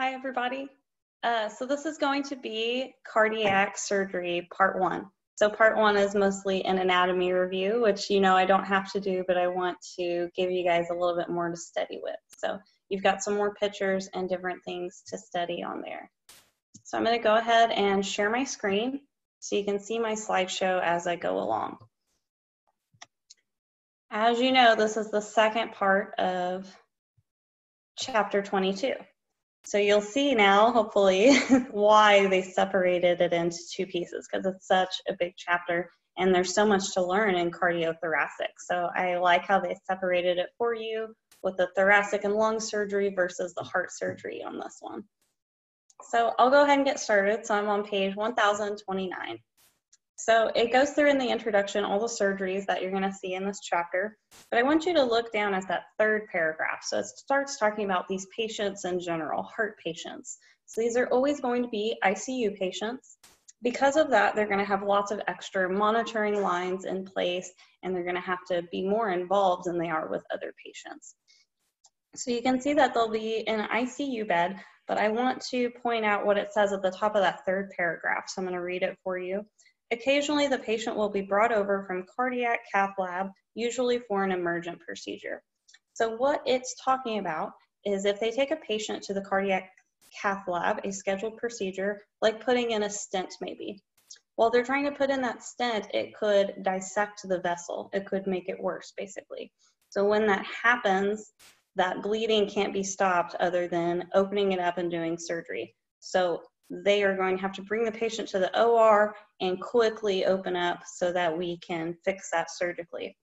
Hi, everybody. Uh, so this is going to be cardiac surgery part one. So part one is mostly an anatomy review, which you know I don't have to do, but I want to give you guys a little bit more to study with. So you've got some more pictures and different things to study on there. So I'm going to go ahead and share my screen so you can see my slideshow as I go along. As you know, this is the second part of chapter 22. So you'll see now, hopefully, why they separated it into two pieces because it's such a big chapter and there's so much to learn in cardiothoracic. So I like how they separated it for you with the thoracic and lung surgery versus the heart surgery on this one. So I'll go ahead and get started. So I'm on page 1029. So it goes through in the introduction all the surgeries that you're going to see in this chapter, but I want you to look down at that third paragraph. So it starts talking about these patients in general, heart patients. So these are always going to be ICU patients. Because of that, they're going to have lots of extra monitoring lines in place, and they're going to have to be more involved than they are with other patients. So you can see that they'll be in an ICU bed, but I want to point out what it says at the top of that third paragraph. So I'm going to read it for you. Occasionally, the patient will be brought over from cardiac cath lab, usually for an emergent procedure. So what it's talking about is if they take a patient to the cardiac cath lab, a scheduled procedure, like putting in a stent maybe. While they're trying to put in that stent, it could dissect the vessel. It could make it worse, basically. So when that happens, that bleeding can't be stopped other than opening it up and doing surgery. So they are going to have to bring the patient to the OR and quickly open up so that we can fix that surgically.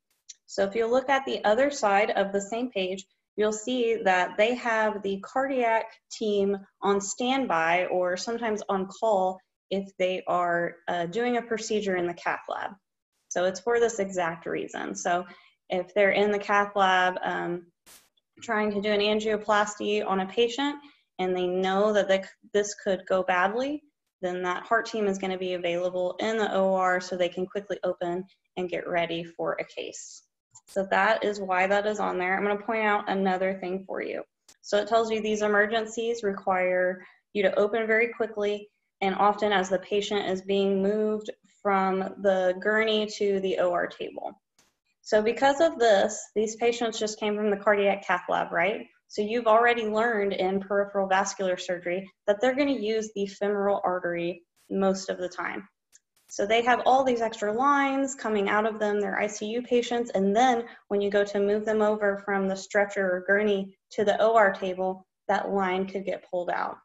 So if you look at the other side of the same page, you'll see that they have the cardiac team on standby or sometimes on call if they are uh, doing a procedure in the cath lab. So it's for this exact reason. So if they're in the cath lab um, trying to do an angioplasty on a patient and they know that they, this could go badly, then that heart team is going to be available in the OR so they can quickly open and get ready for a case. So that is why that is on there. I'm going to point out another thing for you. So it tells you these emergencies require you to open very quickly and often as the patient is being moved from the gurney to the OR table. So because of this, these patients just came from the cardiac cath lab, right? So you've already learned in peripheral vascular surgery that they're going to use the femoral artery most of the time. So they have all these extra lines coming out of them, they're ICU patients, and then when you go to move them over from the stretcher or gurney to the OR table, that line could get pulled out.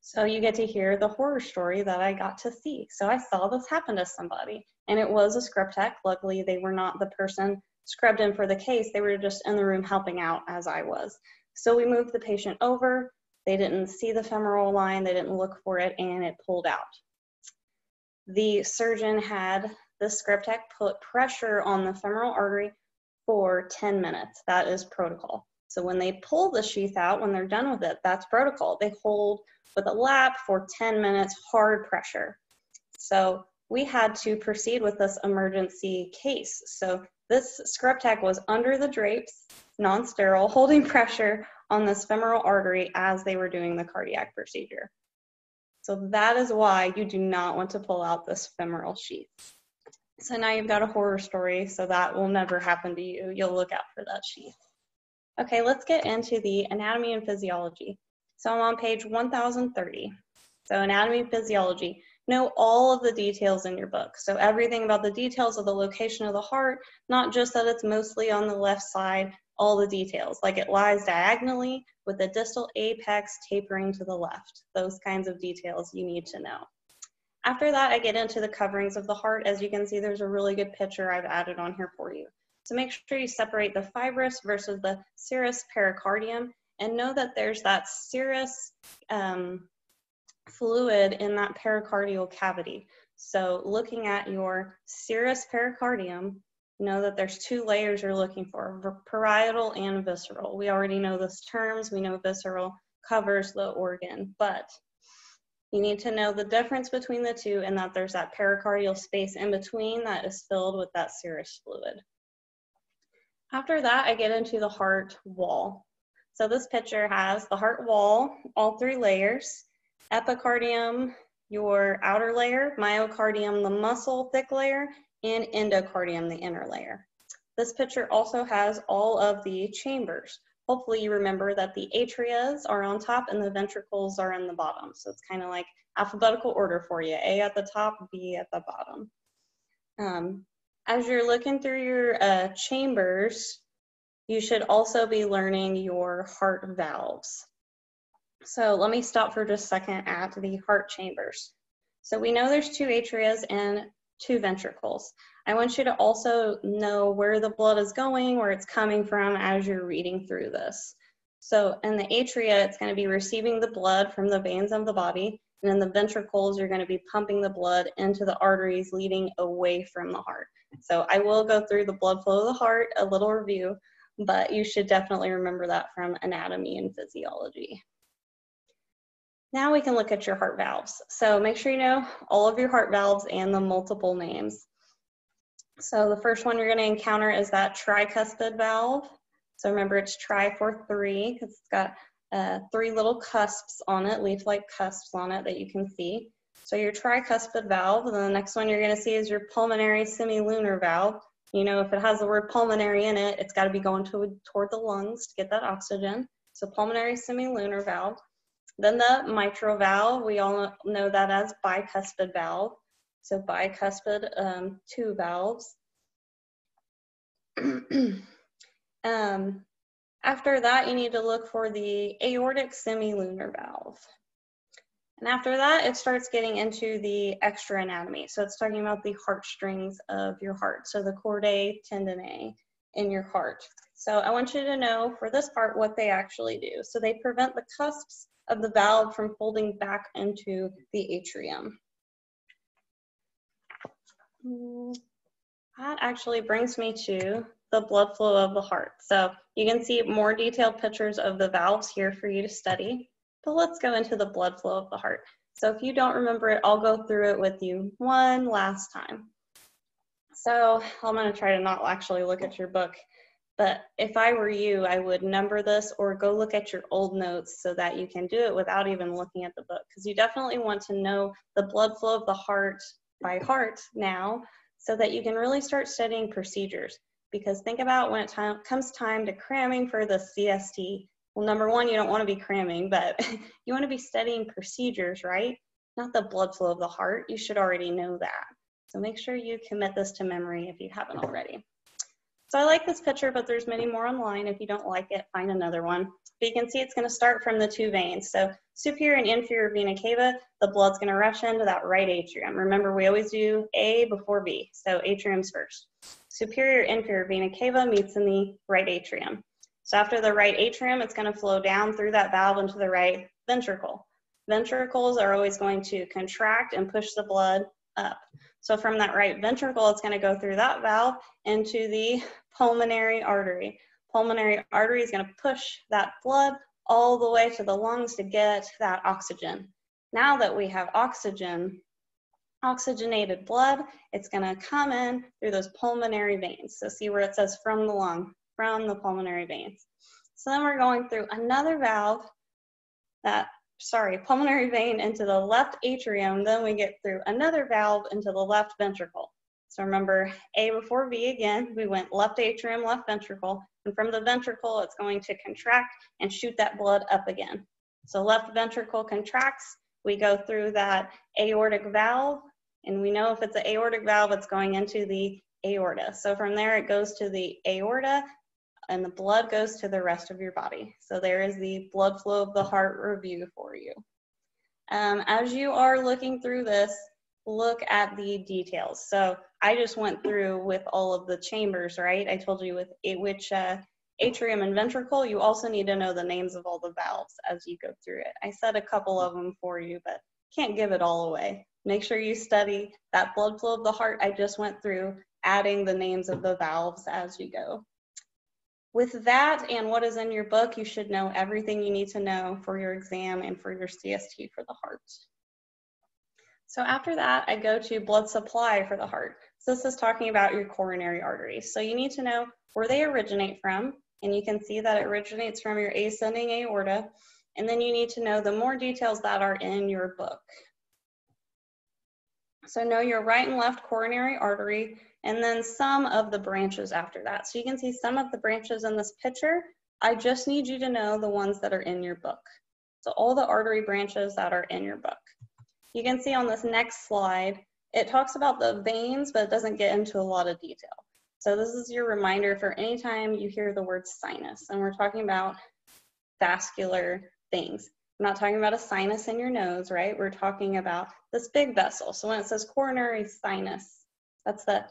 So you get to hear the horror story that I got to see. So I saw this happen to somebody, and it was a scrub tech. Luckily, they were not the person scrubbed in for the case, they were just in the room helping out as I was. So we moved the patient over. They didn't see the femoral line, they didn't look for it, and it pulled out. The surgeon had the scrub tech put pressure on the femoral artery for 10 minutes. That is protocol. So when they pull the sheath out, when they're done with it, that's protocol. They hold with a lap for 10 minutes, hard pressure. So we had to proceed with this emergency case. So this scrub tech was under the drapes, non-sterile, holding pressure on this femoral artery as they were doing the cardiac procedure. So that is why you do not want to pull out this femoral sheath. So now you've got a horror story, so that will never happen to you. You'll look out for that sheath. Okay, let's get into the anatomy and physiology. So I'm on page 1030. So anatomy and physiology know all of the details in your book. So everything about the details of the location of the heart, not just that it's mostly on the left side, all the details, like it lies diagonally with the distal apex tapering to the left. Those kinds of details you need to know. After that, I get into the coverings of the heart. As you can see, there's a really good picture I've added on here for you. So make sure you separate the fibrous versus the serous pericardium and know that there's that serous um, fluid in that pericardial cavity. So looking at your serous pericardium, know that there's two layers you're looking for, parietal and visceral. We already know those terms. We know visceral covers the organ, but you need to know the difference between the two and that there's that pericardial space in between that is filled with that serous fluid. After that, I get into the heart wall. So this picture has the heart wall, all three layers, epicardium, your outer layer, myocardium, the muscle thick layer, and endocardium, the inner layer. This picture also has all of the chambers. Hopefully you remember that the atrias are on top and the ventricles are in the bottom. So it's kind of like alphabetical order for you, A at the top, B at the bottom. Um, as you're looking through your uh, chambers, you should also be learning your heart valves. So let me stop for just a second at the heart chambers. So we know there's two atrias and two ventricles. I want you to also know where the blood is going, where it's coming from as you're reading through this. So in the atria, it's going to be receiving the blood from the veins of the body. And in the ventricles, you're going to be pumping the blood into the arteries leading away from the heart. So I will go through the blood flow of the heart, a little review, but you should definitely remember that from anatomy and physiology. Now we can look at your heart valves. So make sure you know all of your heart valves and the multiple names. So the first one you're going to encounter is that tricuspid valve. So remember it's tri for three because it's got uh, three little cusps on it, leaf-like cusps on it that you can see. So your tricuspid valve, and then the next one you're going to see is your pulmonary semilunar valve. You know, if it has the word pulmonary in it, it's got to be going to, toward the lungs to get that oxygen. So pulmonary semilunar valve. Then the mitral valve, we all know that as bicuspid valve. So bicuspid, um, two valves. um, after that, you need to look for the aortic semilunar valve. And after that, it starts getting into the extra anatomy. So it's talking about the heartstrings of your heart. So the chordae tendineae in your heart. So I want you to know for this part what they actually do. So they prevent the cusps of the valve from folding back into the atrium. Mm, that actually brings me to the blood flow of the heart. So you can see more detailed pictures of the valves here for you to study. But let's go into the blood flow of the heart. So if you don't remember it, I'll go through it with you one last time. So I'm going to try to not actually look at your book. But if I were you, I would number this or go look at your old notes so that you can do it without even looking at the book. Because you definitely want to know the blood flow of the heart by heart now so that you can really start studying procedures. Because think about when it time, comes time to cramming for the CST, well, number one, you don't want to be cramming, but you want to be studying procedures, right? Not the blood flow of the heart. You should already know that. So make sure you commit this to memory if you haven't already. So I like this picture, but there's many more online. If you don't like it, find another one. But you can see it's going to start from the two veins. So superior and inferior vena cava, the blood's going to rush into that right atrium. Remember, we always do A before B, so atrium's first. Superior inferior vena cava meets in the right atrium. So after the right atrium, it's going to flow down through that valve into the right ventricle. Ventricles are always going to contract and push the blood up. So from that right ventricle, it's going to go through that valve into the pulmonary artery. Pulmonary artery is going to push that blood all the way to the lungs to get that oxygen. Now that we have oxygen, oxygenated blood, it's going to come in through those pulmonary veins. So see where it says from the lung from the pulmonary veins. So then we're going through another valve that, sorry, pulmonary vein into the left atrium, then we get through another valve into the left ventricle. So remember A before V again, we went left atrium, left ventricle, and from the ventricle, it's going to contract and shoot that blood up again. So left ventricle contracts, we go through that aortic valve, and we know if it's an aortic valve, it's going into the aorta. So from there, it goes to the aorta, and the blood goes to the rest of your body. So there is the blood flow of the heart review for you. Um, as you are looking through this, look at the details. So I just went through with all of the chambers, right? I told you with which uh, atrium and ventricle, you also need to know the names of all the valves as you go through it. I said a couple of them for you, but can't give it all away. Make sure you study that blood flow of the heart I just went through, adding the names of the valves as you go. With that and what is in your book, you should know everything you need to know for your exam and for your CST for the heart. So after that, I go to blood supply for the heart. So this is talking about your coronary arteries. So you need to know where they originate from, And you can see that it originates from your ascending aorta. And then you need to know the more details that are in your book. So know your right and left coronary artery, and then some of the branches after that. So you can see some of the branches in this picture. I just need you to know the ones that are in your book. So all the artery branches that are in your book. You can see on this next slide, it talks about the veins, but it doesn't get into a lot of detail. So this is your reminder for any time you hear the word sinus, and we're talking about vascular things. I'm not talking about a sinus in your nose, right? We're talking about this big vessel. So when it says coronary sinus, that's the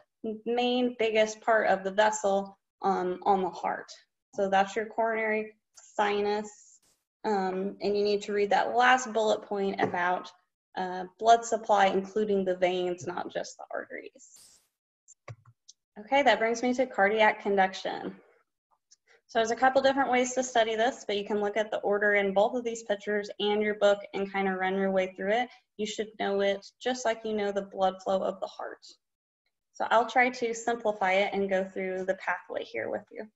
main biggest part of the vessel um, on the heart. So that's your coronary sinus. Um, and you need to read that last bullet point about uh, blood supply, including the veins, not just the arteries. Okay, that brings me to cardiac conduction. So there's a couple different ways to study this, but you can look at the order in both of these pictures and your book and kind of run your way through it. You should know it just like you know the blood flow of the heart. So I'll try to simplify it and go through the pathway here with you.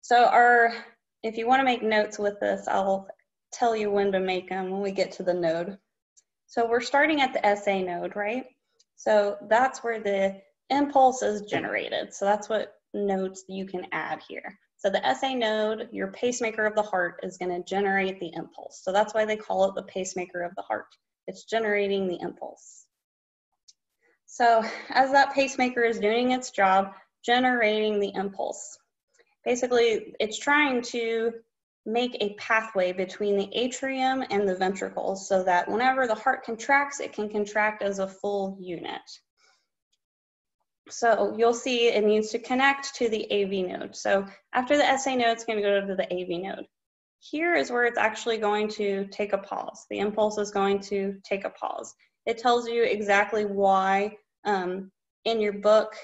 So our, if you want to make notes with this, I'll tell you when to make them when we get to the node. So we're starting at the SA node, right? So that's where the impulse is generated. So that's what nodes you can add here. So the SA node, your pacemaker of the heart, is going to generate the impulse. So that's why they call it the pacemaker of the heart. It's generating the impulse. So as that pacemaker is doing its job, generating the impulse, basically it's trying to make a pathway between the atrium and the ventricles so that whenever the heart contracts, it can contract as a full unit. So you'll see it needs to connect to the AV node. So after the SA node, it's going to go to the AV node. Here is where it's actually going to take a pause. The impulse is going to take a pause. It tells you exactly why um, in your book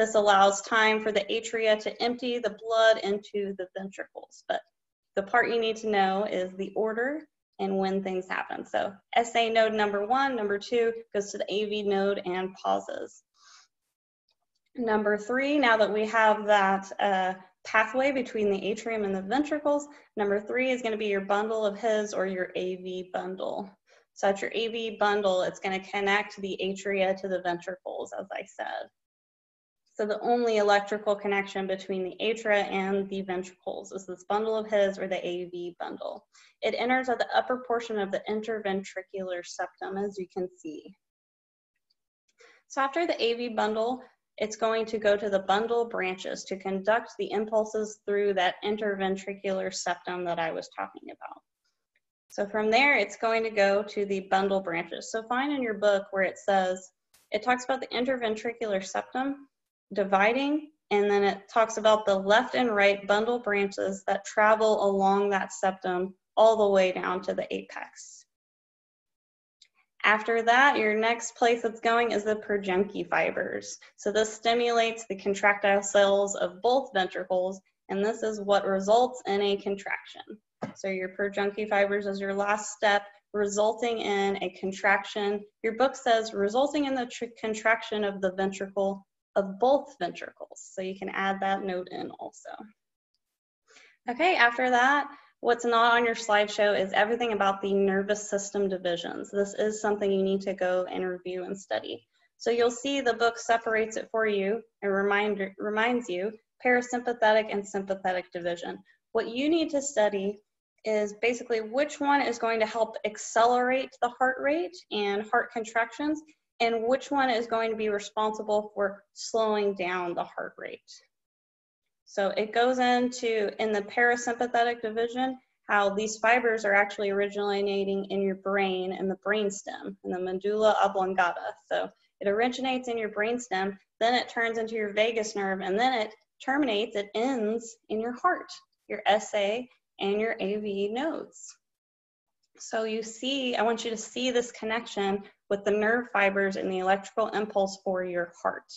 this allows time for the atria to empty the blood into the ventricles. But the part you need to know is the order and when things happen. So SA node number one, number two goes to the AV node and pauses. Number three, now that we have that uh, pathway between the atrium and the ventricles, number three is going to be your bundle of His or your AV bundle. So at your AV bundle, it's going to connect the atria to the ventricles, as I said. So the only electrical connection between the atria and the ventricles is this bundle of His or the AV bundle. It enters at the upper portion of the interventricular septum, as you can see. So after the AV bundle, it's going to go to the bundle branches to conduct the impulses through that interventricular septum that I was talking about. So from there, it's going to go to the bundle branches. So find in your book where it says, it talks about the interventricular septum dividing, and then it talks about the left and right bundle branches that travel along that septum all the way down to the apex. After that, your next place it's going is the Purkinje fibers. So this stimulates the contractile cells of both ventricles, and this is what results in a contraction. So your Purkinje fibers is your last step, resulting in a contraction. Your book says resulting in the contraction of the ventricle of both ventricles. So you can add that note in also. Okay, after that, What's not on your slideshow is everything about the nervous system divisions. This is something you need to go and review and study. So you'll see the book separates it for you and remind, reminds you parasympathetic and sympathetic division. What you need to study is basically which one is going to help accelerate the heart rate and heart contractions and which one is going to be responsible for slowing down the heart rate. So it goes into, in the parasympathetic division, how these fibers are actually originating in your brain and the brainstem, and the medulla oblongata. So it originates in your brainstem, then it turns into your vagus nerve, and then it terminates, it ends in your heart, your SA and your AV nodes. So you see, I want you to see this connection with the nerve fibers and the electrical impulse for your heart.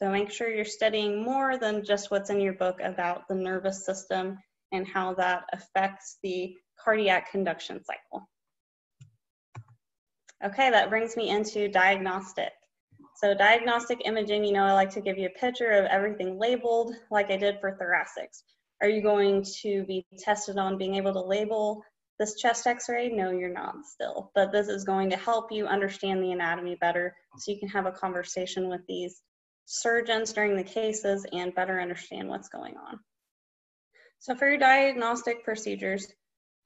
So make sure you're studying more than just what's in your book about the nervous system and how that affects the cardiac conduction cycle. Okay, that brings me into diagnostic. So diagnostic imaging, you know, I like to give you a picture of everything labeled like I did for thoracics. Are you going to be tested on being able to label this chest x-ray? No, you're not still, but this is going to help you understand the anatomy better so you can have a conversation with these surgeons during the cases and better understand what's going on. So for your diagnostic procedures,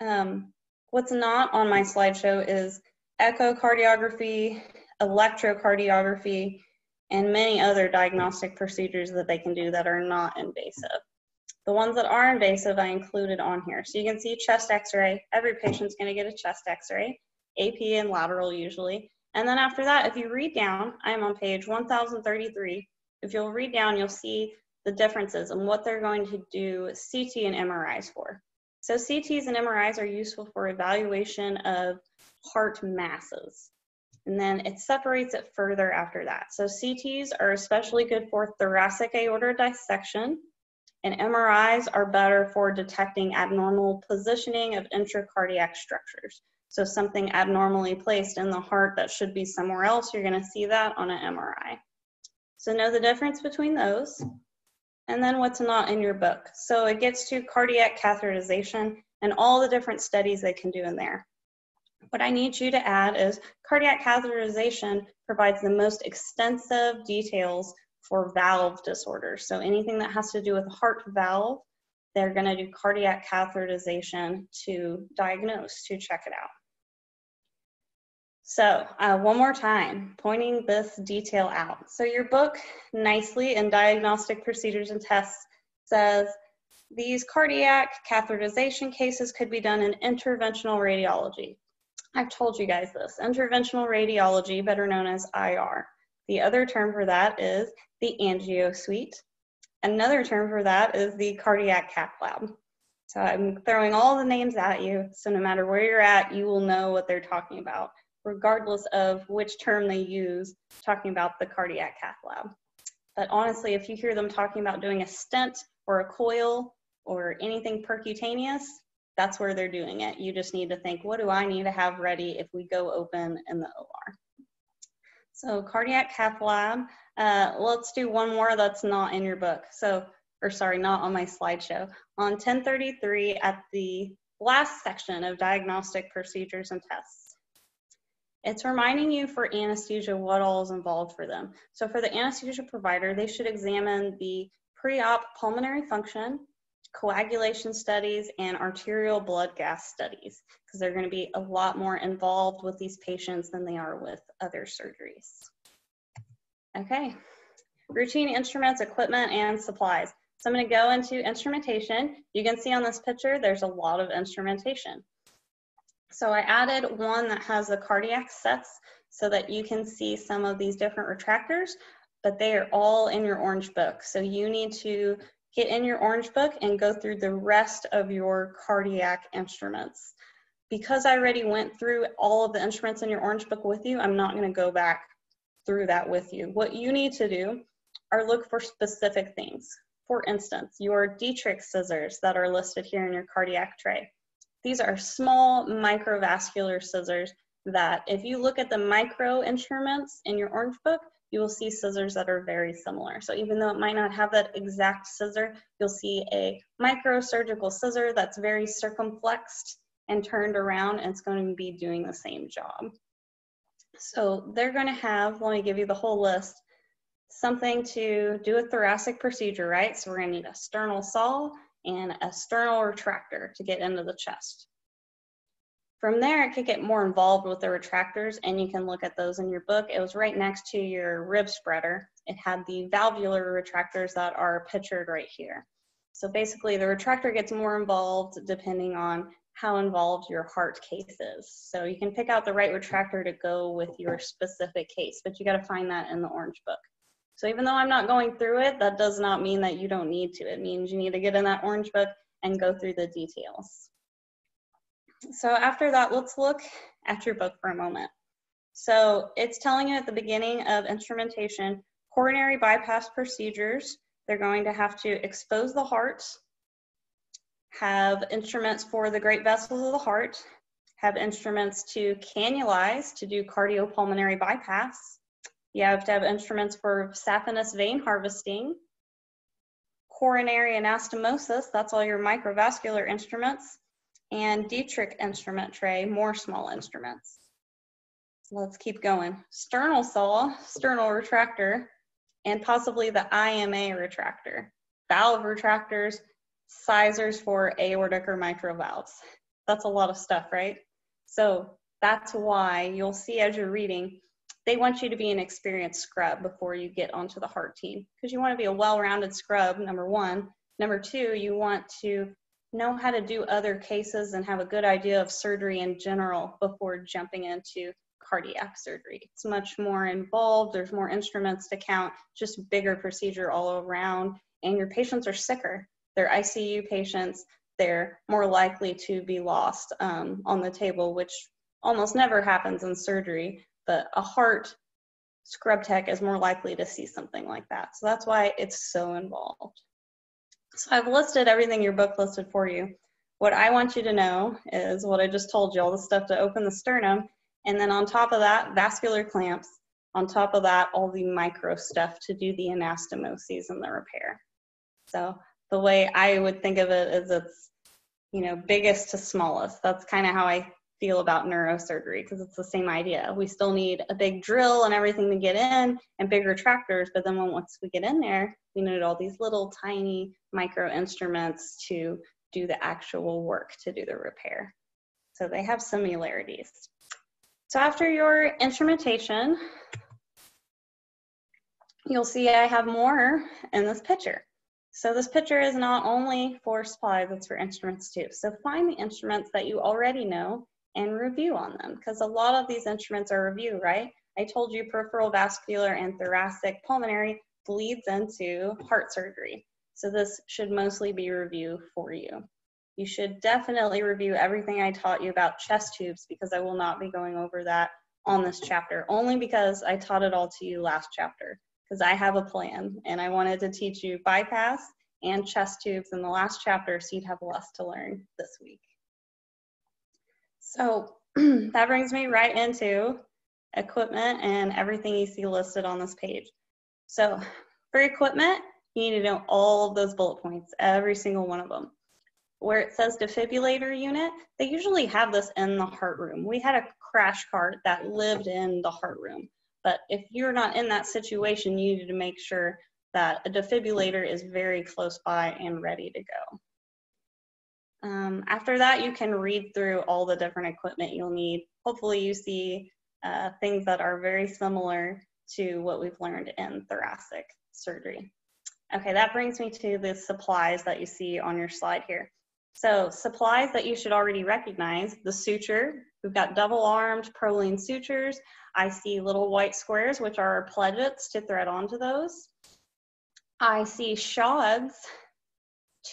um, what's not on my slideshow is echocardiography, electrocardiography, and many other diagnostic procedures that they can do that are not invasive. The ones that are invasive, I included on here. So you can see chest x-ray. Every patient's gonna get a chest x-ray, AP and lateral usually. And then after that, if you read down, I'm on page 1033. If you'll read down, you'll see the differences and what they're going to do CT and MRIs for. So CTs and MRIs are useful for evaluation of heart masses. And then it separates it further after that. So CTs are especially good for thoracic aorta dissection, and MRIs are better for detecting abnormal positioning of intracardiac structures. So something abnormally placed in the heart that should be somewhere else, you're gonna see that on an MRI. So know the difference between those. And then what's not in your book. So it gets to cardiac catheterization and all the different studies they can do in there. What I need you to add is cardiac catheterization provides the most extensive details for valve disorders. So anything that has to do with heart valve, they're going to do cardiac catheterization to diagnose, to check it out. So uh, one more time, pointing this detail out. So your book nicely in diagnostic procedures and tests says these cardiac catheterization cases could be done in interventional radiology. I've told you guys this, interventional radiology, better known as IR. The other term for that is the angio suite. Another term for that is the cardiac cath lab. So I'm throwing all the names at you, so no matter where you're at, you will know what they're talking about, regardless of which term they use talking about the cardiac cath lab. But honestly, if you hear them talking about doing a stent or a coil or anything percutaneous, that's where they're doing it. You just need to think, what do I need to have ready if we go open in the OR? So cardiac cath lab, uh, let's do one more that's not in your book. So, or sorry, not on my slideshow. On 1033 at the last section of diagnostic procedures and tests. It's reminding you for anesthesia what all is involved for them. So for the anesthesia provider, they should examine the pre-op pulmonary function, coagulation studies, and arterial blood gas studies, because they're going to be a lot more involved with these patients than they are with other surgeries. Okay, routine instruments, equipment, and supplies. So I'm going to go into instrumentation. You can see on this picture, there's a lot of instrumentation. So I added one that has the cardiac sets so that you can see some of these different retractors, but they are all in your orange book. So you need to get in your orange book and go through the rest of your cardiac instruments. Because I already went through all of the instruments in your orange book with you, I'm not gonna go back through that with you. What you need to do are look for specific things. For instance, your Diethrich scissors that are listed here in your cardiac tray. These are small microvascular scissors that if you look at the micro instruments in your orange book, you will see scissors that are very similar. So even though it might not have that exact scissor, you'll see a microsurgical scissor that's very circumflexed and turned around and it's going to be doing the same job. So they're going to have, let me give you the whole list, something to do a thoracic procedure, right? So we're going to need a sternal saw and a sternal retractor to get into the chest. From there, it could get more involved with the retractors, and you can look at those in your book. It was right next to your rib spreader. It had the valvular retractors that are pictured right here. So basically, the retractor gets more involved depending on how involved your heart case is. So you can pick out the right retractor to go with your specific case, but you got to find that in the orange book. So even though I'm not going through it, that does not mean that you don't need to. It means you need to get in that orange book and go through the details. So after that, let's look at your book for a moment. So it's telling you at the beginning of instrumentation, coronary bypass procedures, they're going to have to expose the heart, have instruments for the great vessels of the heart, have instruments to cannulize to do cardiopulmonary bypass, You have to have instruments for saphenous vein harvesting, coronary anastomosis, that's all your microvascular instruments, and Diethrich instrument tray, more small instruments. Let's keep going. Sternal saw, sternal retractor, and possibly the IMA retractor. Valve retractors, sizers for aortic or mitral valves. That's a lot of stuff, right? So that's why you'll see as you're reading, they want you to be an experienced scrub before you get onto the heart team because you want to be a well-rounded scrub, number one. Number two, you want to know how to do other cases and have a good idea of surgery in general before jumping into cardiac surgery. It's much more involved, there's more instruments to count, just bigger procedure all around, and your patients are sicker. They're ICU patients, they're more likely to be lost um, on the table, which almost never happens in surgery, but a heart scrub tech is more likely to see something like that. So that's why it's so involved. So I've listed everything your book listed for you. What I want you to know is what I just told you, all the stuff to open the sternum, and then on top of that, vascular clamps. On top of that, all the micro stuff to do the anastomoses and the repair. So the way I would think of it is it's, you know, biggest to smallest. That's kind of how I feel about neurosurgery because it's the same idea. We still need a big drill and everything to get in and bigger tractors, but then once we get in there, we need all these little tiny micro instruments to do the actual work to do the repair. So they have similarities. So after your instrumentation, you'll see I have more in this picture. So this picture is not only for supplies, it's for instruments too. So find the instruments that you already know and review on them because a lot of these instruments are review, right? I told you peripheral vascular and thoracic pulmonary bleeds into heart surgery. So this should mostly be review for you. You should definitely review everything I taught you about chest tubes because I will not be going over that on this chapter, only because I taught it all to you last chapter because I have a plan and I wanted to teach you bypass and chest tubes in the last chapter so you'd have less to learn this week. So that brings me right into equipment and everything you see listed on this page. So for equipment, you need to know all of those bullet points, every single one of them where it says defibrillator unit, they usually have this in the heart room. We had a crash cart that lived in the heart room. But if you're not in that situation, you need to make sure that a defibrillator is very close by and ready to go. Um, after that, you can read through all the different equipment you'll need. Hopefully you see uh, things that are very similar to what we've learned in thoracic surgery. Okay, that brings me to the supplies that you see on your slide here. So supplies that you should already recognize, the suture, we've got double-armed Prolene sutures. I see little white squares, which are pledgets to thread onto those. I see shods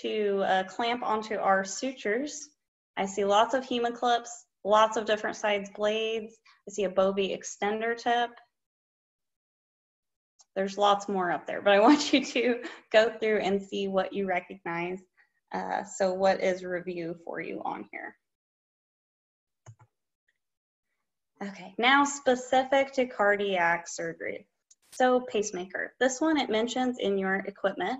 to uh, clamp onto our sutures. I see lots of hemoclips, lots of different size blades. I see a Bovie extender tip. There's lots more up there, but I want you to go through and see what you recognize uh, so what is review for you on here? Okay, now specific to cardiac surgery. So pacemaker, this one it mentions in your equipment,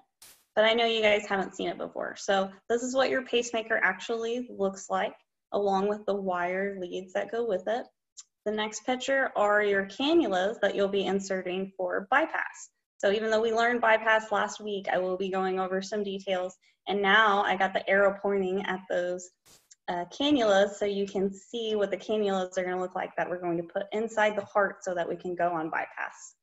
but I know you guys haven't seen it before. So this is what your pacemaker actually looks like along with the wire leads that go with it. The next picture are your cannulas that you'll be inserting for bypass. So even though we learned bypass last week, I will be going over some details and now I got the arrow pointing at those uh, cannulas so you can see what the cannulas are going to look like that we're going to put inside the heart so that we can go on bypass.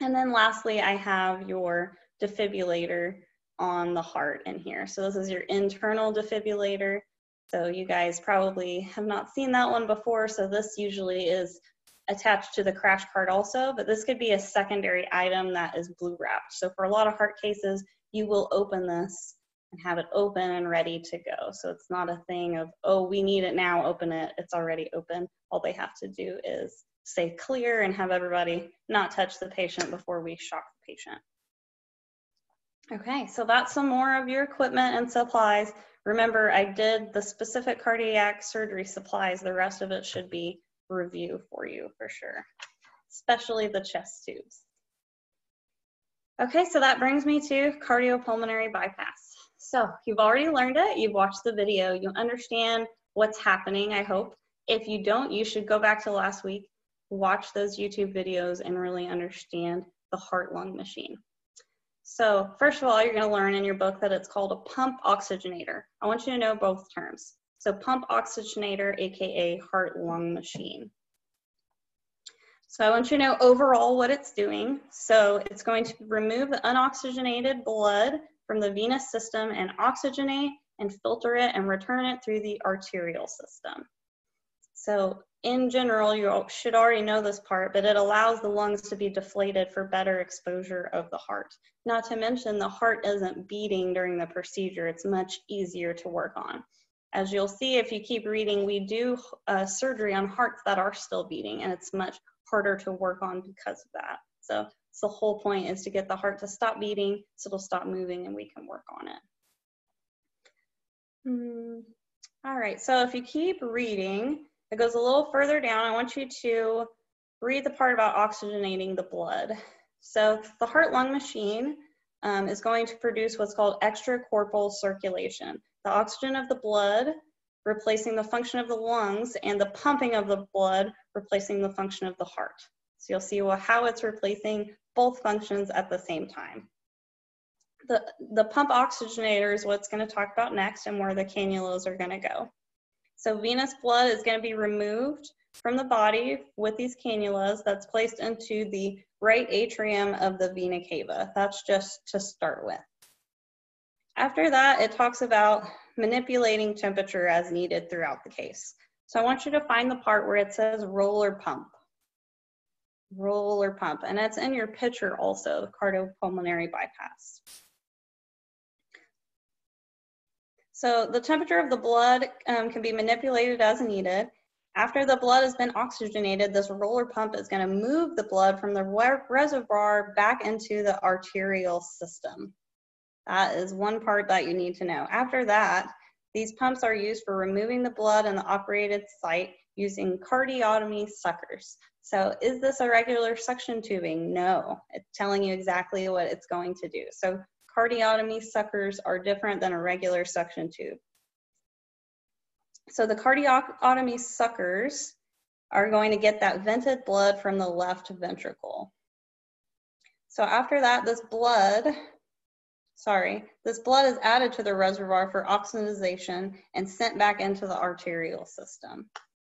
And then lastly, I have your defibrillator on the heart in here. So this is your internal defibrillator. So you guys probably have not seen that one before. So this usually is attached to the crash cart also, but this could be a secondary item that is blue wrapped. So for a lot of heart cases, you will open this and have it open and ready to go. So it's not a thing of, oh, we need it now, open it. It's already open. All they have to do is stay clear and have everybody not touch the patient before we shock the patient. Okay, so that's some more of your equipment and supplies. Remember, I did the specific cardiac surgery supplies. The rest of it should be review for you for sure. especially the chest tubes. Okay, so that brings me to cardiopulmonary bypass. So you've already learned it, you've watched the video, you understand what's happening, I hope. If you don't, you should go back to last week, watch those YouTube videos and really understand the heart-lung machine. So first of all, you're gonna learn in your book that it's called a pump oxygenator. I want you to know both terms. So pump oxygenator, AKA heart-lung machine. So I want you to know overall what it's doing. So it's going to remove the unoxygenated blood from the venous system and oxygenate and filter it and return it through the arterial system. So in general, you should already know this part, but it allows the lungs to be deflated for better exposure of the heart. Not to mention the heart isn't beating during the procedure. It's much easier to work on. As you'll see, if you keep reading, we do uh, surgery on hearts that are still beating, and it's much harder to work on because of that. So, so the whole point is to get the heart to stop beating so it'll stop moving and we can work on it. Hmm. All right, so if you keep reading, it goes a little further down. I want you to read the part about oxygenating the blood. So the heart-lung machine um, is going to produce what's called extracorporeal circulation. The oxygen of the blood replacing the function of the lungs, and the pumping of the blood, replacing the function of the heart. So you'll see well, how it's replacing both functions at the same time. The, the pump oxygenator is what's going to talk about next and where the cannulas are going to go. So venous blood is going to be removed from the body with these cannulas that's placed into the right atrium of the vena cava. That's just to start with. After that, it talks about manipulating temperature as needed throughout the case. So I want you to find the part where it says roller pump. Roller pump, and it's in your picture also, cardiopulmonary bypass. So the temperature of the blood um, can be manipulated as needed. After the blood has been oxygenated, this roller pump is going to move the blood from the reservoir back into the arterial system. That is one part that you need to know. After that, these pumps are used for removing the blood in the operated site using cardiotomy suckers. So is this a regular suction tubing? No, it's telling you exactly what it's going to do. So cardiotomy suckers are different than a regular suction tube. So the cardiotomy suckers are going to get that vented blood from the left ventricle. So after that, this blood sorry, this blood is added to the reservoir for oxygenation and sent back into the arterial system.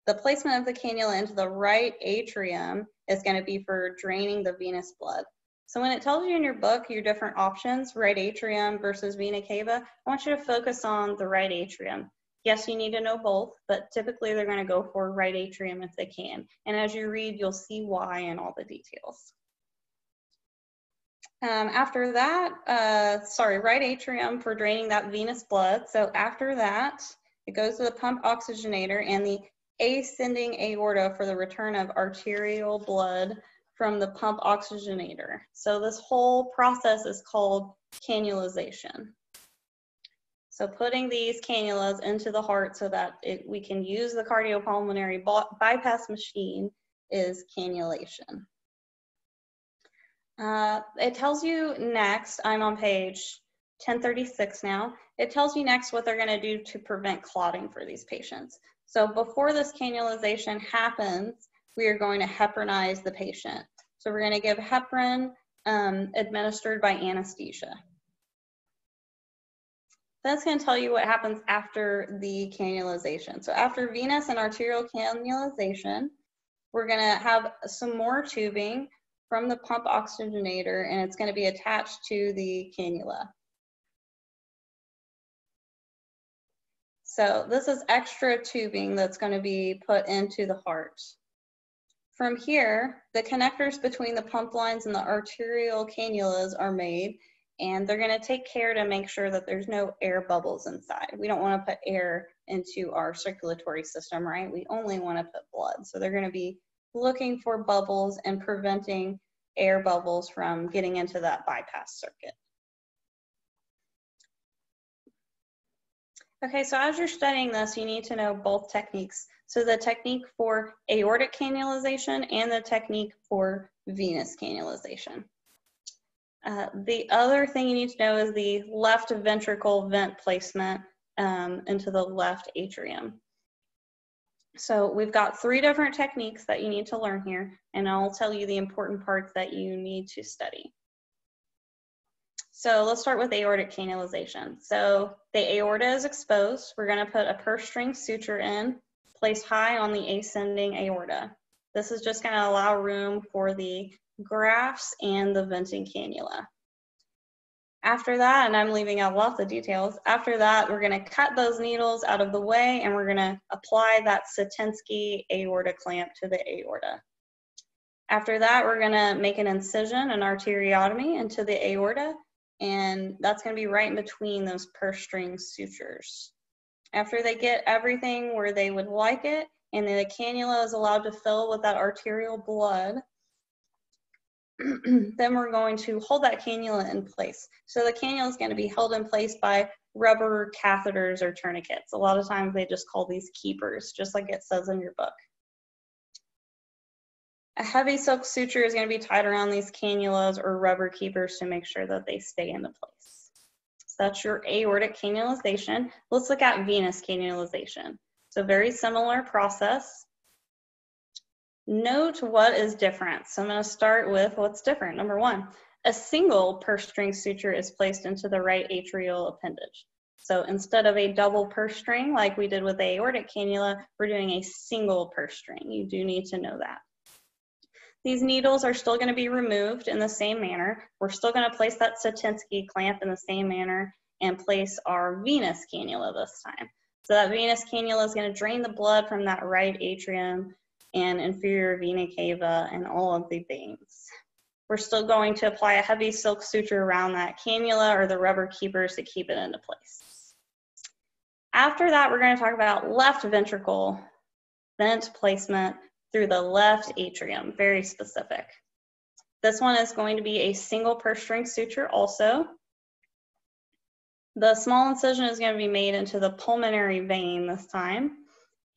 The placement of the cannula into the right atrium is going to be for draining the venous blood. So when it tells you in your book your different options, right atrium versus vena cava, I want you to focus on the right atrium. Yes, you need to know both, but typically they're going to go for right atrium if they can. And as you read, you'll see why and all the details. Um, after that, uh, sorry, right atrium for draining that venous blood. So after that, it goes to the pump oxygenator and the ascending aorta for the return of arterial blood from the pump oxygenator. So this whole process is called cannulization. So putting these cannulas into the heart so that it, we can use the cardiopulmonary bypass machine is cannulation. Uh, it tells you next, I'm on page 1036 now, it tells you next what they're gonna do to prevent clotting for these patients. So before this cannulization happens, we are going to heparinize the patient. So we're gonna give heparin um, administered by anesthesia. That's going to tell you what happens after the cannulization. So after venous and arterial cannulization, we're going to have some more tubing from the pump oxygenator and it's going to be attached to the cannula. So this is extra tubing that's going to be put into the heart. From here, the connectors between the pump lines and the arterial cannulas are made and they're going to take care to make sure that there's no air bubbles inside. We don't want to put air into our circulatory system, right? We only want to put blood. So they're going to be looking for bubbles and preventing air bubbles from getting into that bypass circuit. Okay, so as you're studying this, you need to know both techniques. So the technique for aortic cannulization and the technique for venous cannulization. Uh, the other thing you need to know is the left ventricle vent placement um, into the left atrium. So we've got three different techniques that you need to learn here, and I'll tell you the important parts that you need to study. So let's start with aortic cannulization. So the aorta is exposed. We're going to put a purse string suture in, placed high on the ascending aorta. This is just going to allow room for the grafts and the venting cannula. After that, and I'm leaving out lots of details, after that, we're going to cut those needles out of the way and we're going to apply that Satinsky aorta clamp to the aorta. After that, we're going to make an incision, an arteriotomy into the aorta, and that's going to be right in between those purse string sutures. After they get everything where they would like it, and then the cannula is allowed to fill with that arterial blood, then we're going to hold that cannula in place. So the cannula is going to be held in place by rubber catheters or tourniquets. A lot of times they just call these keepers, just like it says in your book. A heavy silk suture is going to be tied around these cannulas or rubber keepers to make sure that they stay into place. So that's your aortic cannulization. Let's look at venous cannulization. So very similar process. Note what is different. So I'm going to start with what's different. Number one, a single purse string suture is placed into the right atrial appendage. So instead of a double purse string like we did with aortic cannula, we're doing a single purse string. You do need to know that. These needles are still going to be removed in the same manner. We're still going to place that Satinsky clamp in the same manner and place our venous cannula this time. So that venous cannula is going to drain the blood from that right atrium and inferior vena cava and all of the veins. We're still going to apply a heavy silk suture around that cannula or the rubber keepers to keep it into place. After that, we're going to talk about left ventricle vent placement through the left atrium, very specific. This one is going to be a single purse string suture also. The small incision is going to be made into the pulmonary vein this time.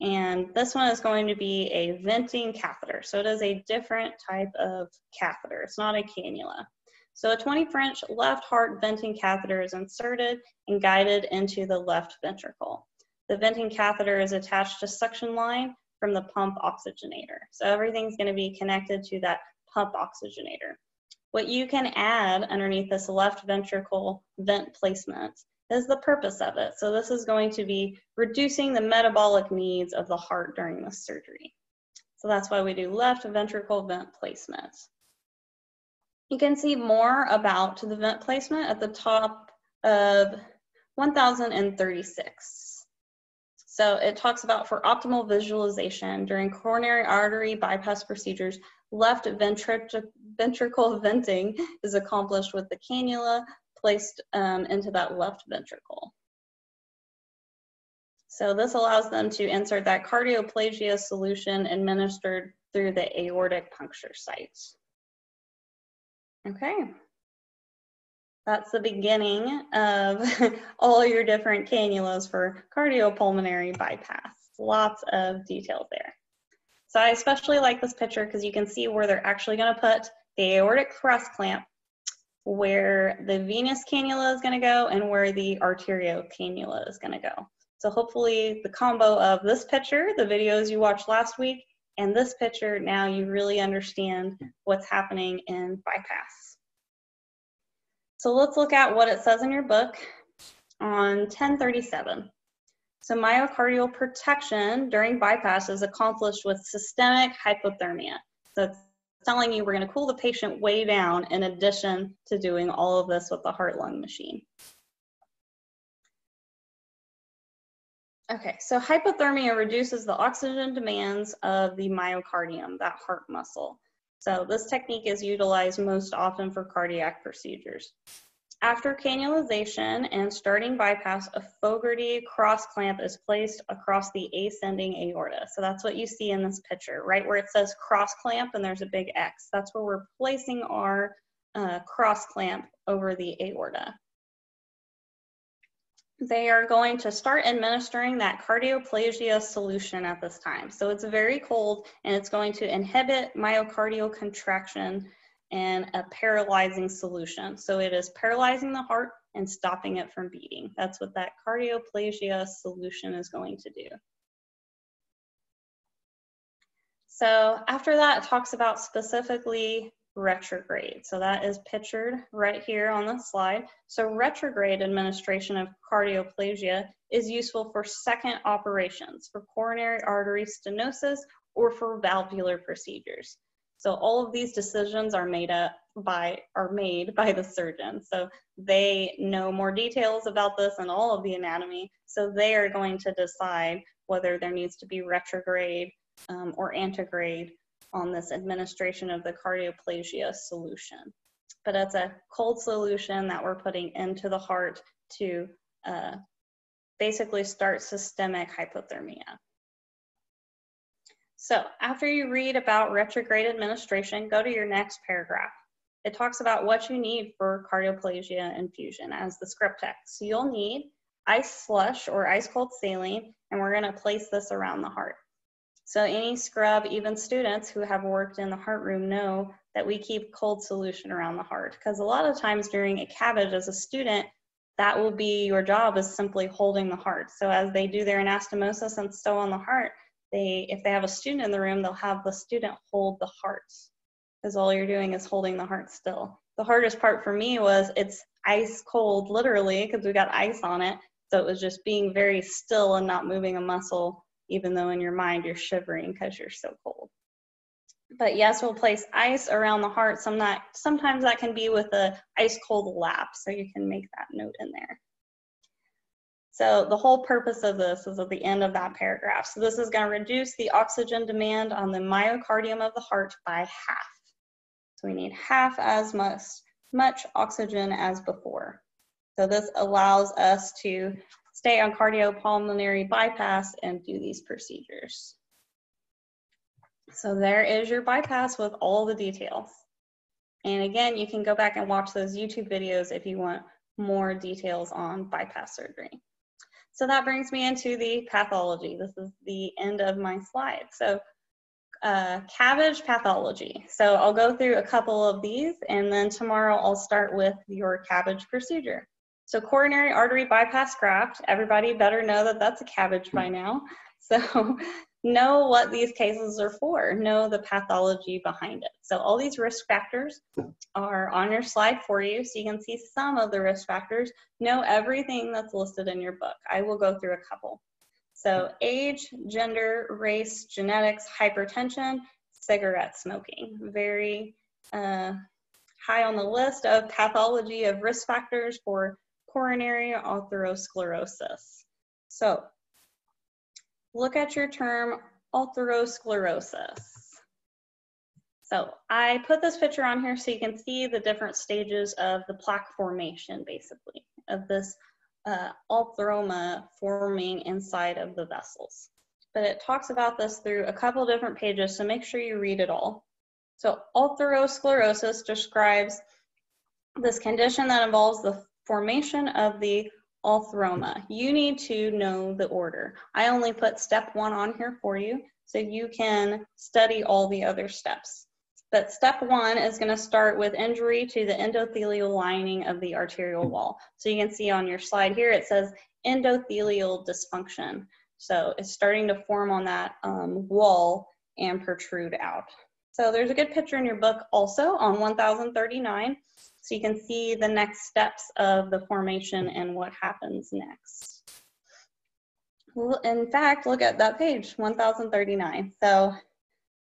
And this one is going to be a venting catheter. So it is a different type of catheter. It's not a cannula. So a 20 French left heart venting catheter is inserted and guided into the left ventricle. The venting catheter is attached to suction line from the pump oxygenator. So everything's going to be connected to that pump oxygenator. What you can add underneath this left ventricle vent placement is the purpose of it. So this is going to be reducing the metabolic needs of the heart during this surgery. So that's why we do left ventricle vent placement. You can see more about the vent placement at the top of 1036. So it talks about for optimal visualization during coronary artery bypass procedures, left ventricle venting is accomplished with the cannula placed um, into that left ventricle. So this allows them to insert that cardioplegia solution administered through the aortic puncture site. Okay that's the beginning of all your different cannulas for cardiopulmonary bypass. Lots of details there. So I especially like this picture because you can see where they're actually going to put the aortic cross clamp, where the venous cannula is going to go, and where the arterio cannula is going to go. So hopefully the combo of this picture, the videos you watched last week, and this picture, now you really understand what's happening in bypass. So let's look at what it says in your book on 1037. So myocardial protection during bypass is accomplished with systemic hypothermia. So it's telling you we're going to cool the patient way down in addition to doing all of this with the heart-lung machine. Okay, so hypothermia reduces the oxygen demands of the myocardium, that heart muscle. So this technique is utilized most often for cardiac procedures. After cannulization and starting bypass, a Fogarty cross clamp is placed across the ascending aorta. So that's what you see in this picture, right where it says cross clamp and there's a big X. That's where we're placing our uh, cross clamp over the aorta. they are going to start administering that cardioplegia solution at this time. So it's very cold and it's going to inhibit myocardial contraction and a paralyzing solution. So it is paralyzing the heart and stopping it from beating. That's what that cardioplegia solution is going to do. So after that, it talks about specifically retrograde. So that is pictured right here on the slide. So retrograde administration of cardioplegia is useful for second operations, for coronary artery stenosis, or for valvular procedures. So all of these decisions are made up by are made by the surgeon. So they know more details about this and all of the anatomy. So they are going to decide whether there needs to be retrograde um, or antegrade on this administration of the cardioplegia solution. But it's a cold solution that we're putting into the heart to uh, basically start systemic hypothermia. So after you read about retrograde administration, go to your next paragraph. It talks about what you need for cardioplegia infusion as the script text. So you'll need ice slush or ice cold saline, and we're gonna place this around the heart. So any scrub, even students who have worked in the heart room know that we keep cold solution around the heart because a lot of times during a CABG as a student, that will be your job is simply holding the heart. So as they do their anastomosis and sew on the heart, they if they have a student in the room, they'll have the student hold the heart because all you're doing is holding the heart still. The hardest part for me was it's ice cold literally because we got ice on it. So it was just being very still and not moving a muscle even though in your mind you're shivering because you're so cold. But yes, we'll place ice around the heart. Some that, sometimes that can be with a ice cold lap, so you can make that note in there. So the whole purpose of this is at the end of that paragraph. So this is going to reduce the oxygen demand on the myocardium of the heart by half. So we need half as much, much oxygen as before. So this allows us to stay on cardiopulmonary bypass and do these procedures. So there is your bypass with all the details. And again, you can go back and watch those YouTube videos if you want more details on bypass surgery. So that brings me into the pathology. This is the end of my slide. So uh, CABG pathology. So I'll go through a couple of these and then tomorrow I'll start with your cabbage procedure. So coronary artery bypass graft, everybody better know that that's a cabbage by now. So know what these cases are for, know the pathology behind it. So all these risk factors are on your slide for you so you can see some of the risk factors. Know everything that's listed in your book. I will go through a couple. So age, gender, race, genetics, hypertension, cigarette smoking. Very uh, high on the list of pathology of risk factors for coronary atherosclerosis. So look at your term atherosclerosis. So I put this picture on here so you can see the different stages of the plaque formation, basically, of this uh, atheroma forming inside of the vessels. But it talks about this through a couple different pages, so make sure you read it all. So atherosclerosis describes this condition that involves the formation of the atheroma. You need to know the order. I only put step one on here for you so you can study all the other steps. But step one is going to start with injury to the endothelial lining of the arterial wall. So you can see on your slide here it says endothelial dysfunction. So it's starting to form on that um, wall and protrude out. So there's a good picture in your book also on 1039 so you can see the next steps of the formation and what happens next. Well, In fact, look at that page, 1039. So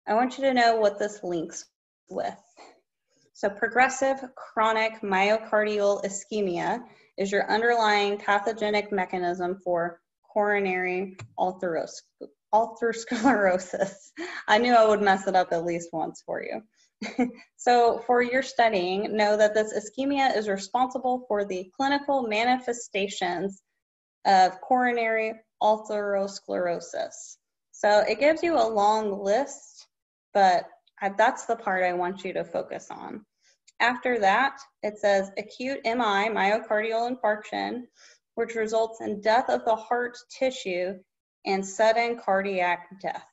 I want you to know what this links with. So progressive chronic myocardial ischemia is your underlying pathogenic mechanism for coronary atherosclerosis. I knew I would mess it up at least once for you. so for your studying, know that this ischemia is responsible for the clinical manifestations of coronary atherosclerosis. So it gives you a long list, but that's the part I want you to focus on. After that, it says acute MI, myocardial infarction, which results in death of the heart tissue and sudden cardiac death.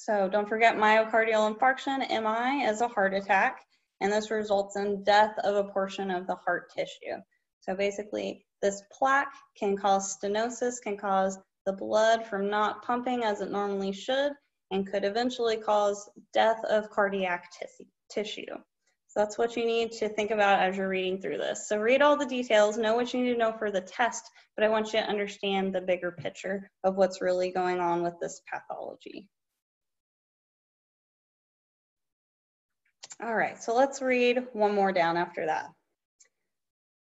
So don't forget myocardial infarction, MI, is a heart attack, and this results in death of a portion of the heart tissue. So basically, this plaque can cause stenosis, can cause the blood from not pumping as it normally should, and could eventually cause death of cardiac tissue. So that's what you need to think about as you're reading through this. So read all the details, know what you need to know for the test, but I want you to understand the bigger picture of what's really going on with this pathology. All right, so let's read one more down after that.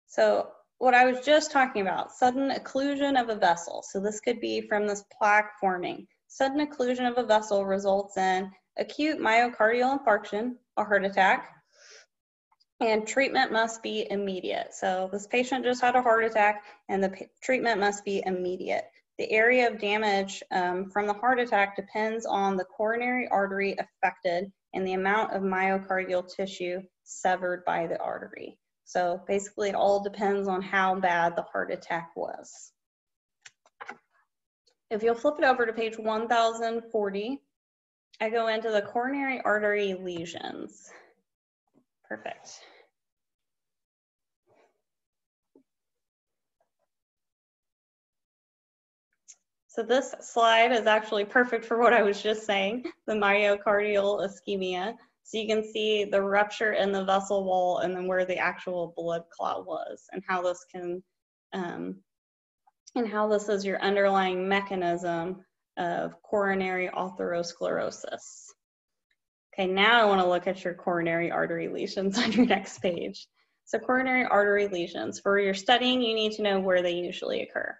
So what I was just talking about, sudden occlusion of a vessel. So this could be from this plaque forming. Sudden occlusion of a vessel results in acute myocardial infarction, a heart attack, and treatment must be immediate. So this patient just had a heart attack and the treatment must be immediate. The area of damage um, from the heart attack depends on the coronary artery affected and the amount of myocardial tissue severed by the artery. So basically it all depends on how bad the heart attack was. If you'll flip it over to page 1040, I go into the coronary artery lesions. Perfect. So this slide is actually perfect for what I was just saying, the myocardial ischemia. So you can see the rupture in the vessel wall and then where the actual blood clot was and how this can, um, and how this is your underlying mechanism of coronary atherosclerosis. Okay, now I wanna look at your coronary artery lesions on your next page. So coronary artery lesions, for your studying, you need to know where they usually occur.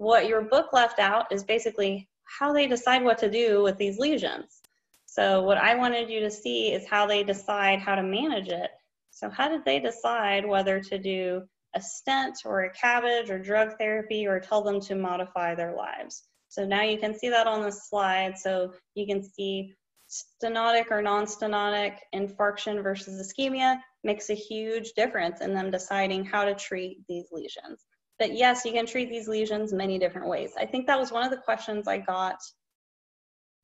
What your book left out is basically how they decide what to do with these lesions. So what I wanted you to see is how they decide how to manage it. So how did they decide whether to do a stent or a cabbage or drug therapy or tell them to modify their lives? So now you can see that on the slide. So you can see stenotic or non-stenotic infarction versus ischemia makes a huge difference in them deciding how to treat these lesions. But yes, you can treat these lesions many different ways. I think that was one of the questions I got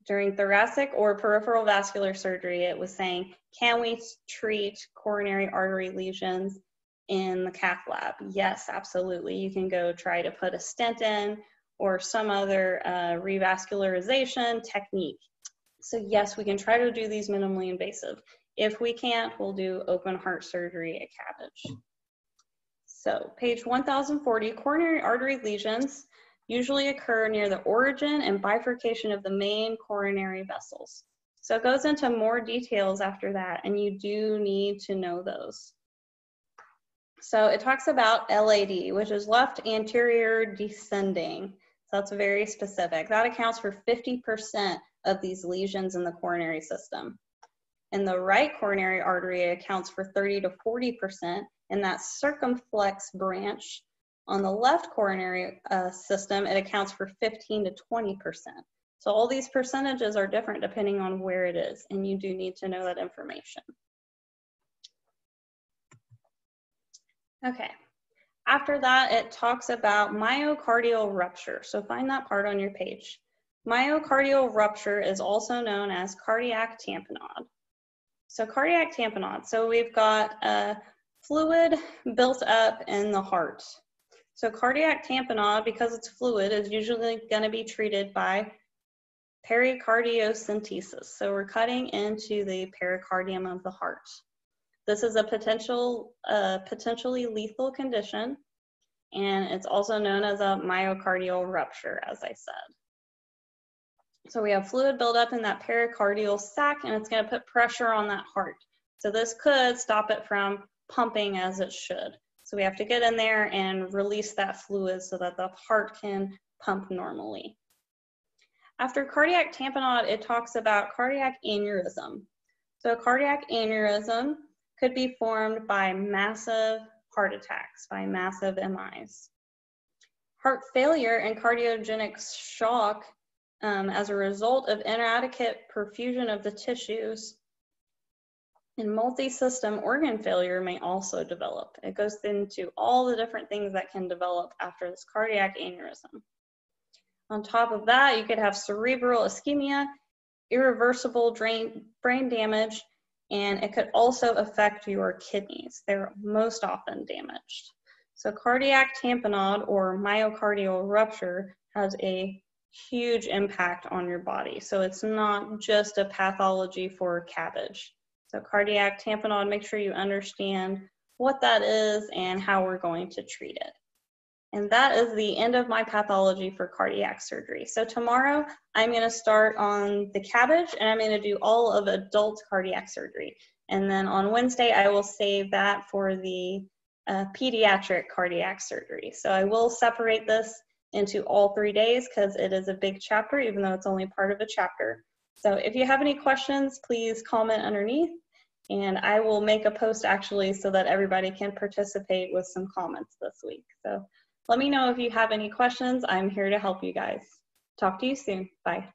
during thoracic or peripheral vascular surgery, it was saying, can we treat coronary artery lesions in the cath lab? Yes, absolutely. You can go try to put a stent in or some other uh, revascularization technique. So yes, we can try to do these minimally invasive. If we can't, we'll do open heart surgery at CABG. So page 1040, coronary artery lesions usually occur near the origin and bifurcation of the main coronary vessels. So it goes into more details after that, and you do need to know those. So it talks about LAD, which is left anterior descending. So that's very specific. That accounts for 50% of these lesions in the coronary system. And the right coronary artery accounts for 30 to 40%, and that circumflex branch on the left coronary uh, system, it accounts for 15 to 20%. So all these percentages are different depending on where it is, and you do need to know that information. Okay, after that, it talks about myocardial rupture. So find that part on your page. Myocardial rupture is also known as cardiac tamponade. So cardiac tamponade, so we've got a fluid built up in the heart. So cardiac tamponade, because it's fluid, is usually going to be treated by pericardiocentesis. So we're cutting into the pericardium of the heart. This is a potential, uh, potentially lethal condition, and it's also known as a myocardial rupture, as I said. So we have fluid buildup in that pericardial sac, and it's going to put pressure on that heart. So this could stop it from pumping as it should. So we have to get in there and release that fluid so that the heart can pump normally. After cardiac tamponade, it talks about cardiac aneurysm. So cardiac aneurysm could be formed by massive heart attacks, by massive MIs. Heart failure and cardiogenic shock um, as a result of inadequate perfusion of the tissues And multi-system organ failure may also develop. It goes into all the different things that can develop after this cardiac aneurysm. On top of that, you could have cerebral ischemia, irreversible drain, brain damage, and it could also affect your kidneys. They're most often damaged. So cardiac tamponade or myocardial rupture has a huge impact on your body. So it's not just a pathology for CABG. So cardiac tamponade, make sure you understand what that is and how we're going to treat it. And that is the end of my pathology for cardiac surgery. So tomorrow I'm gonna start on the cabbage and I'm gonna do all of adult cardiac surgery. And then on Wednesday, I will save that for the uh, pediatric cardiac surgery. So I will separate this into all three days because it is a big chapter, even though it's only part of a chapter. So if you have any questions, please comment underneath and I will make a post actually so that everybody can participate with some comments this week. So let me know if you have any questions. I'm here to help you guys. Talk to you soon. Bye.